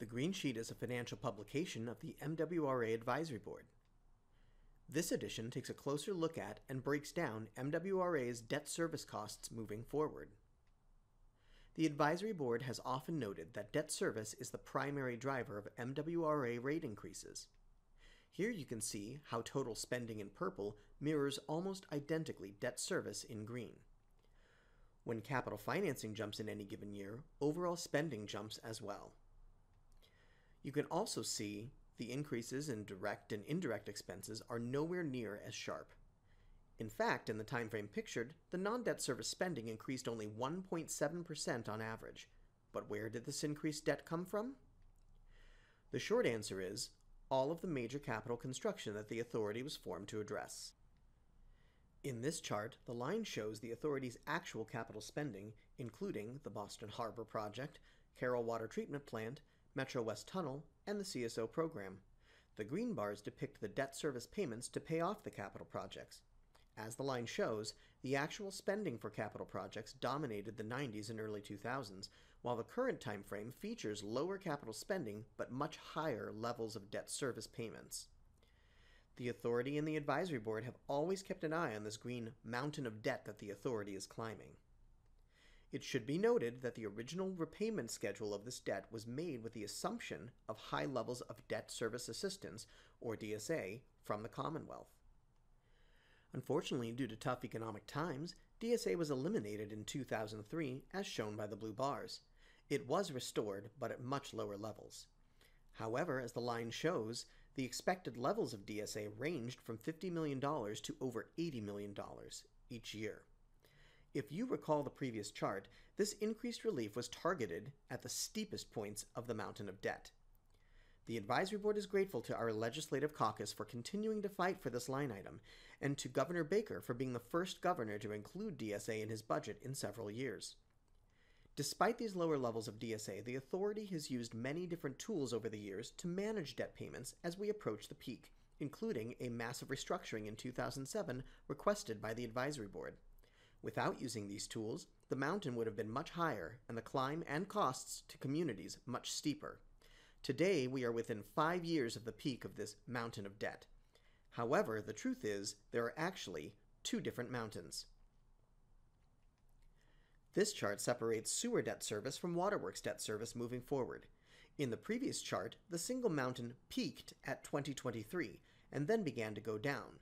The Green Sheet is a financial publication of the MWRA Advisory Board. This edition takes a closer look at and breaks down MWRA's debt service costs moving forward. The Advisory Board has often noted that debt service is the primary driver of MWRA rate increases. Here you can see how total spending in purple mirrors almost identically debt service in green. When capital financing jumps in any given year, overall spending jumps as well. You can also see the increases in direct and indirect expenses are nowhere near as sharp. In fact, in the time frame pictured, the non-debt service spending increased only 1.7% on average. But where did this increased debt come from? The short answer is all of the major capital construction that the authority was formed to address. In this chart, the line shows the authority's actual capital spending, including the Boston Harbor Project, Carroll Water Treatment Plant, Metro West Tunnel, and the CSO program. The green bars depict the debt service payments to pay off the capital projects. As the line shows, the actual spending for capital projects dominated the 90s and early 2000s, while the current time frame features lower capital spending but much higher levels of debt service payments. The authority and the advisory board have always kept an eye on this green mountain of debt that the authority is climbing. It should be noted that the original repayment schedule of this debt was made with the assumption of high levels of debt service assistance, or DSA, from the Commonwealth. Unfortunately, due to tough economic times, DSA was eliminated in 2003, as shown by the blue bars. It was restored, but at much lower levels. However, as the line shows, the expected levels of DSA ranged from $50 million to over $80 million each year. If you recall the previous chart, this increased relief was targeted at the steepest points of the mountain of debt. The Advisory Board is grateful to our Legislative Caucus for continuing to fight for this line item, and to Governor Baker for being the first governor to include DSA in his budget in several years. Despite these lower levels of DSA, the authority has used many different tools over the years to manage debt payments as we approach the peak, including a massive restructuring in 2007 requested by the Advisory Board. Without using these tools, the mountain would have been much higher and the climb and costs to communities much steeper. Today, we are within five years of the peak of this mountain of debt. However, the truth is, there are actually two different mountains. This chart separates sewer debt service from waterworks debt service moving forward. In the previous chart, the single mountain peaked at 2023 and then began to go down.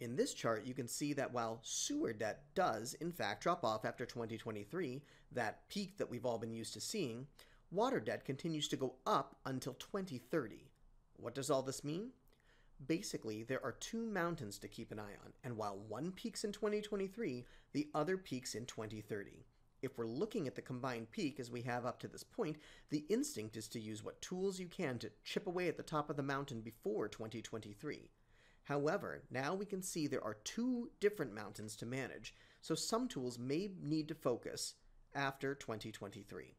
In this chart, you can see that while sewer debt does, in fact, drop off after 2023, that peak that we've all been used to seeing, water debt continues to go up until 2030. What does all this mean? Basically, there are two mountains to keep an eye on, and while one peaks in 2023, the other peaks in 2030. If we're looking at the combined peak as we have up to this point, the instinct is to use what tools you can to chip away at the top of the mountain before 2023. However, now we can see there are two different mountains to manage, so some tools may need to focus after 2023.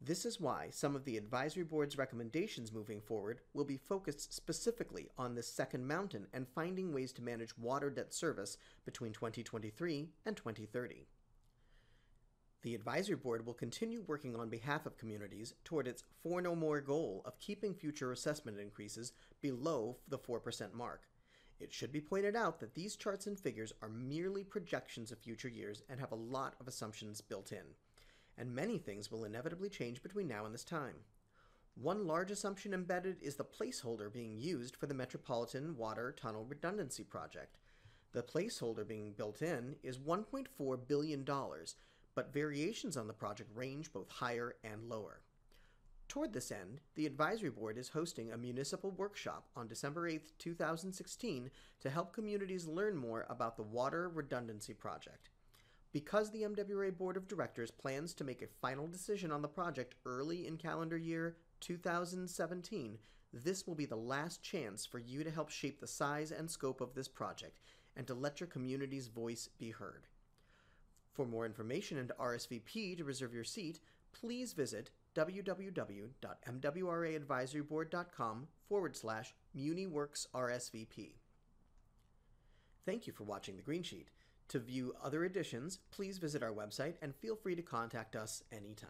This is why some of the Advisory Board's recommendations moving forward will be focused specifically on this second mountain and finding ways to manage water debt service between 2023 and 2030. The Advisory Board will continue working on behalf of communities toward its four No More goal of keeping future assessment increases below the 4% mark. It should be pointed out that these charts and figures are merely projections of future years and have a lot of assumptions built in, and many things will inevitably change between now and this time. One large assumption embedded is the placeholder being used for the Metropolitan Water Tunnel Redundancy Project. The placeholder being built in is $1.4 billion, but variations on the project range both higher and lower. Toward this end, the Advisory Board is hosting a municipal workshop on December 8, 2016 to help communities learn more about the Water Redundancy Project. Because the MWRA Board of Directors plans to make a final decision on the project early in calendar year 2017, this will be the last chance for you to help shape the size and scope of this project and to let your community's voice be heard. For more information and RSVP to reserve your seat, please visit www.mwraadvisoryboard.com forward slash MuniWorksRSVP. Thank you for watching the Green Sheet. To view other editions, please visit our website and feel free to contact us anytime.